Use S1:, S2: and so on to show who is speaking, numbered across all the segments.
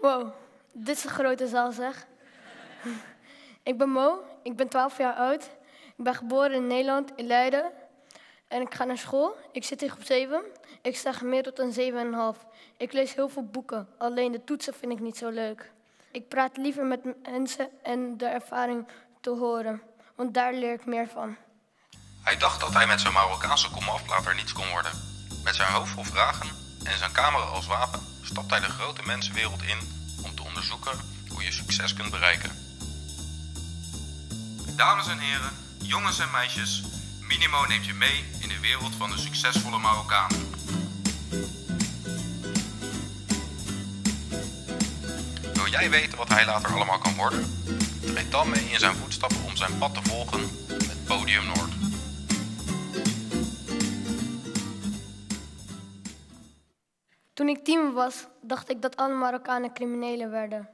S1: Wow, dit is een grote zaal zeg. ik ben Mo, ik ben 12 jaar oud. Ik ben geboren in Nederland, in Leiden. En ik ga naar school. Ik zit in groep 7. Ik sta gemiddeld een 7,5. Ik lees heel veel boeken, alleen de toetsen vind ik niet zo leuk. Ik praat liever met mensen en de ervaring te horen, want daar leer ik meer van.
S2: Hij dacht dat hij met zijn Marokkaanse komaf later niets kon worden. Met zijn hoofd vol vragen en zijn camera als wapen stapt hij de grote mensenwereld in om te onderzoeken hoe je succes kunt bereiken. Dames en heren, jongens en meisjes, Minimo neemt je mee in de wereld van de succesvolle Marokkaan. Wil jij weten wat hij later allemaal kan worden? Treed dan mee in zijn voetstappen om zijn pad te volgen met Podium Noord.
S1: Toen ik tien was, dacht ik dat alle Marokkanen criminelen werden.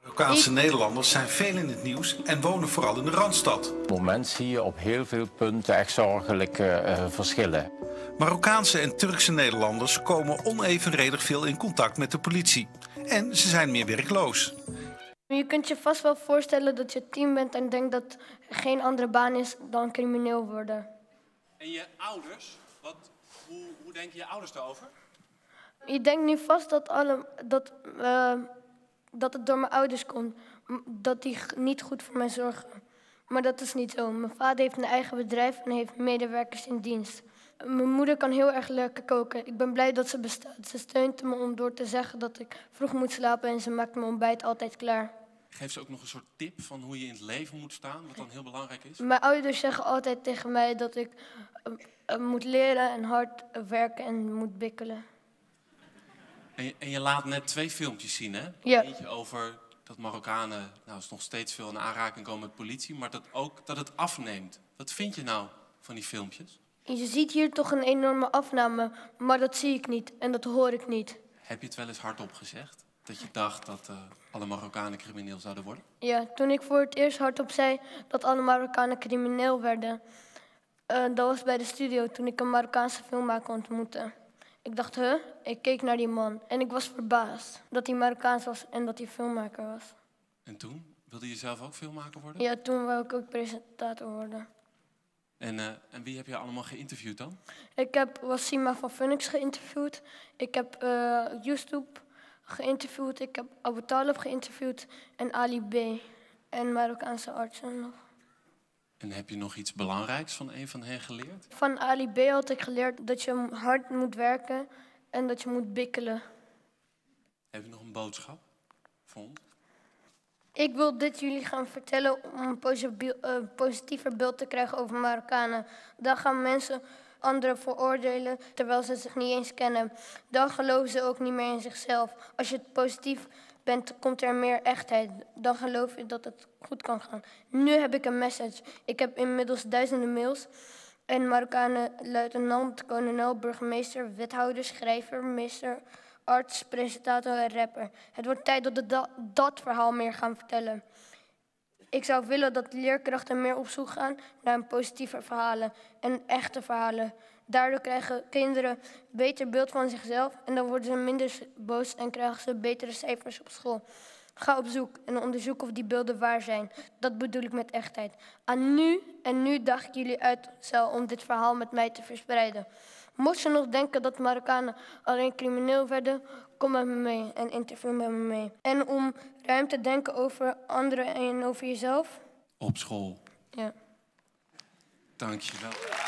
S3: Marokkaanse Nederlanders zijn veel in het nieuws en wonen vooral in de Randstad.
S4: Op het moment zie je op heel veel punten echt zorgelijke eh, verschillen.
S3: Marokkaanse en Turkse Nederlanders komen onevenredig veel in contact met de politie. En ze zijn meer werkloos.
S1: Je kunt je vast wel voorstellen dat je tien bent en denkt dat er geen andere baan is dan crimineel worden.
S5: En je ouders, wat, hoe, hoe denken je ouders daarover?
S1: Je denkt nu vast dat, alle, dat, eh, dat het door mijn ouders komt. Dat die niet goed voor mij zorgen. Maar dat is niet zo. Mijn vader heeft een eigen bedrijf en heeft medewerkers in dienst. Mijn moeder kan heel erg lekker koken. Ik ben blij dat ze bestaat. Ze steunt me om door te zeggen dat ik vroeg moet slapen en ze maakt mijn ontbijt altijd klaar.
S5: Geef ze ook nog een soort tip van hoe je in het leven moet staan, wat dan heel belangrijk is?
S1: Mijn ouders zeggen altijd tegen mij dat ik eh, eh, moet leren en hard werken en moet bikkelen.
S5: En je, en je laat net twee filmpjes zien, hè?
S1: Ja.
S5: Eentje over dat Marokkanen nou, is nog steeds veel in aanraking komen met politie, maar dat ook dat het afneemt. Wat vind je nou van die filmpjes?
S1: Je ziet hier toch een enorme afname, maar dat zie ik niet en dat hoor ik niet.
S5: Heb je het wel eens hardop gezegd? Dat je dacht dat eh, alle Marokkanen crimineel zouden worden?
S1: Ja, toen ik voor het eerst hardop zei dat alle Marokkanen crimineel werden, eh, dat was bij de studio toen ik een Marokkaanse filmmaker ontmoette. Ik dacht, huh? Ik keek naar die man en ik was verbaasd dat hij Marokkaans was en dat hij filmmaker was.
S5: En toen? Wilde je zelf ook filmmaker worden?
S1: Ja, toen wou ik ook presentator worden.
S5: En, eh, en wie heb je allemaal geïnterviewd dan?
S1: Ik heb Wassima van Phoenix geïnterviewd. Ik heb eh YouTube geïnterviewd. Ik heb Abu Talib geïnterviewd. En Ali B. En Marokkaanse artsen nog.
S5: En heb je nog iets belangrijks van een van hen geleerd?
S1: Van Ali B had ik geleerd dat je hard moet werken en dat je moet bikkelen.
S5: Heb je nog een boodschap voor ons?
S1: Ik wil dit jullie gaan vertellen om een eh, positiever beeld te krijgen over Marokkanen. Dan gaan mensen anderen veroordelen terwijl ze zich niet eens kennen. Dan geloven ze ook niet meer in zichzelf. Als je positief bent, komt er meer echtheid. Dan geloof je dat het goed kan gaan. Nu heb ik een message. Ik heb inmiddels duizenden mails. En Marokkanen, luitenant, kolonel, burgemeester, wethouder, schrijver, meester, arts, presentator en rapper. Het wordt tijd dat we da- dat verhaal meer gaan vertellen. Ik zou willen dat leerkrachten meer op zoek gaan naar positieve verhalen en echte verhalen. Daardoor krijgen kinderen een beter beeld van zichzelf en dan worden ze minder boos en krijgen ze betere cijfers op school. Ga op zoek en onderzoek of die beelden waar zijn. Dat bedoel ik met echtheid. Aan nu en nu daag ik jullie uit om dit verhaal met mij te verspreiden. Mocht je nog denken dat Marokkanen alleen crimineel werden, kom met me mee en interview met me mee. En om ruim te denken over anderen en over jezelf.
S5: Op school.
S1: Ja.
S5: Dank je wel.